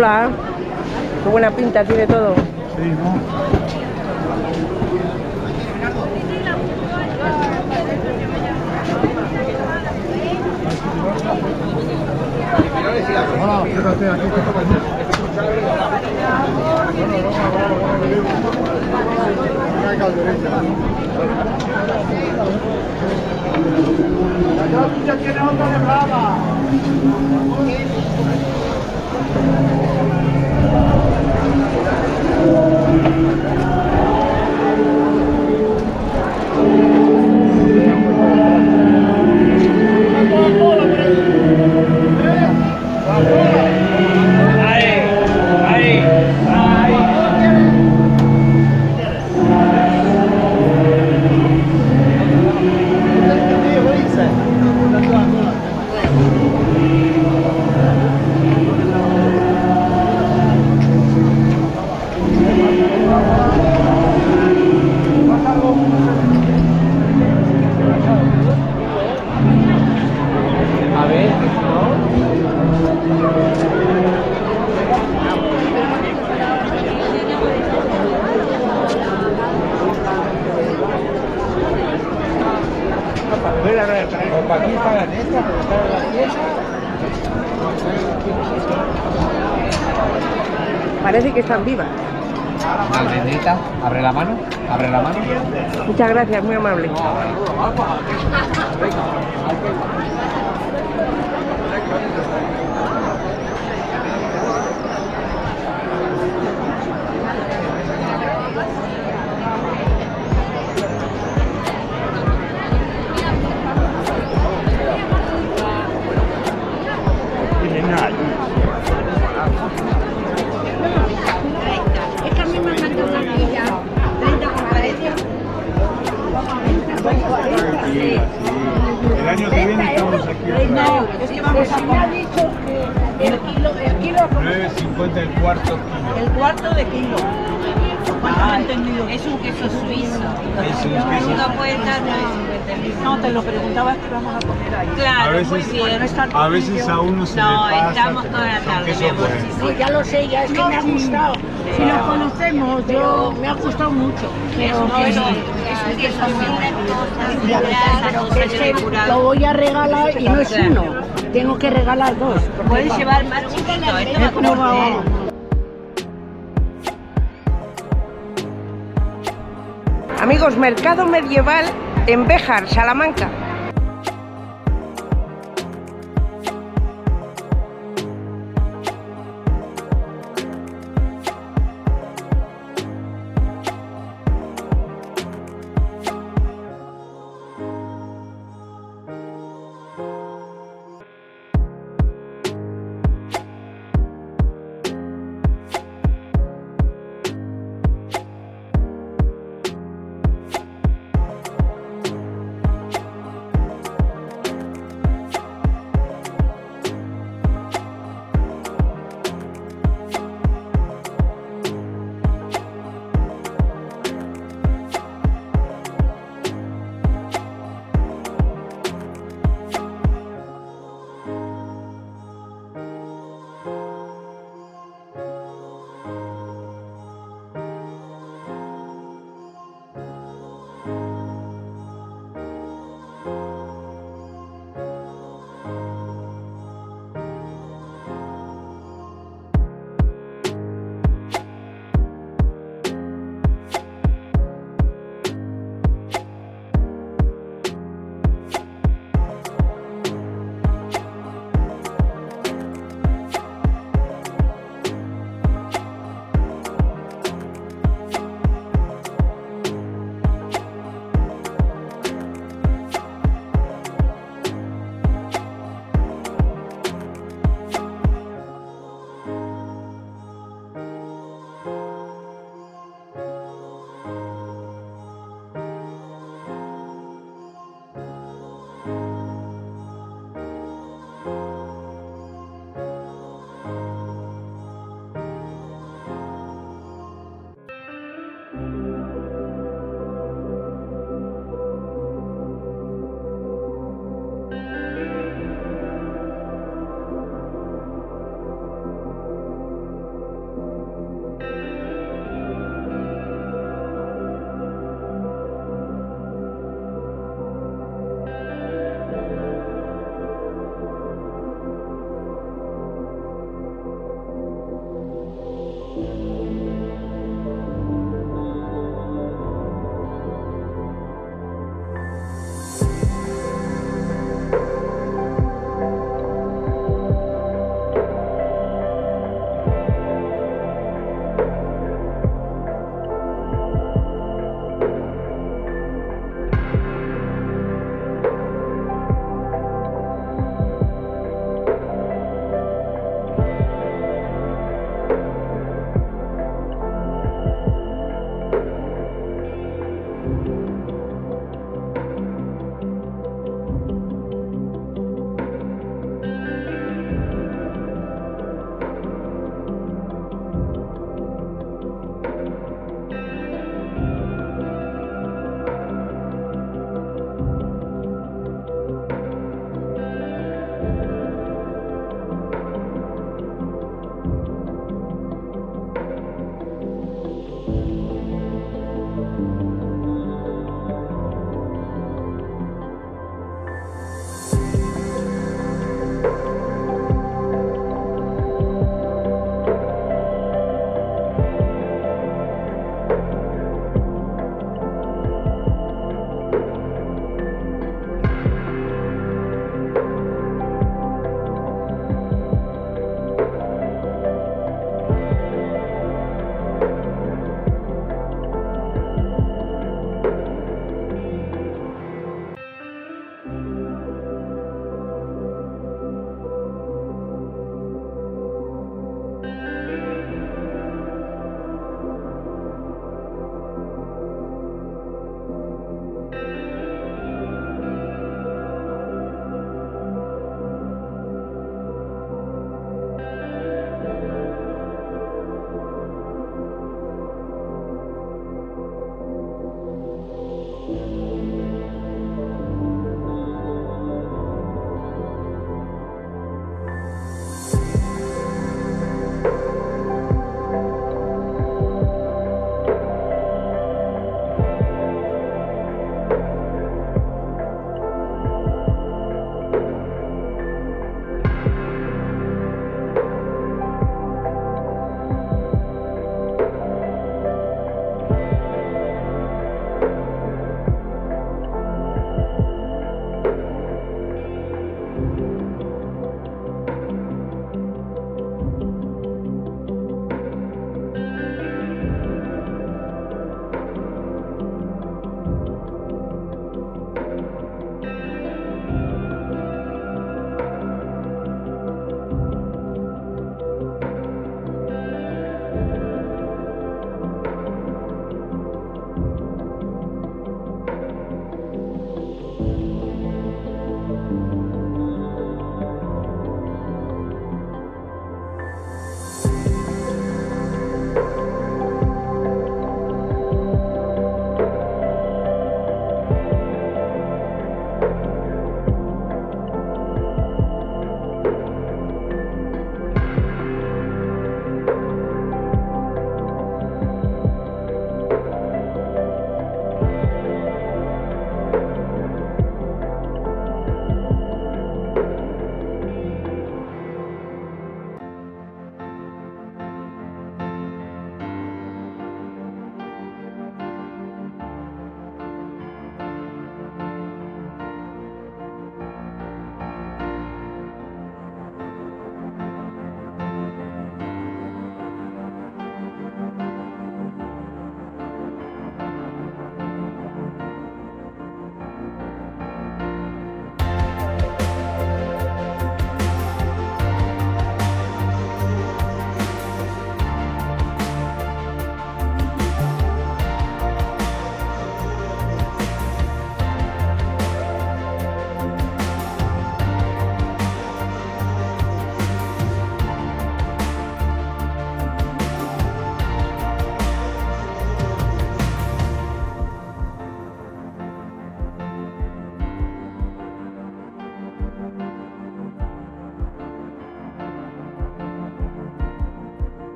Hola. Qué buena pinta tiene todo. Sí, ¿no? Hola, fíjate, aquí está A Parece que están vivas. Almendrita, abre la mano, abre la mano. Muchas gracias, muy amable. Es es que vamos a comer. dicho que el kilo, el kilo, 9.50 el cuarto kilo. el cuarto de kilo. Ah, entendido. Es un queso suizo. Es un queso. No puede estar 9.50 No, te lo preguntaba que vamos a comer ahí. A Claro, muy veces, bien. a veces a uno se No, le pasa. estamos toda la tarde, sí, Sí, ya lo sé, ya es que me ha gustado. Si nos conocemos, yo me ha gustado mucho. Pero No, es no. un es un queso pero que lo voy a regalar y no es uno. Tengo que regalar dos. Puedes llevar más chiquito, esto va probado. Amigos, mercado medieval en Béjar, Salamanca. oh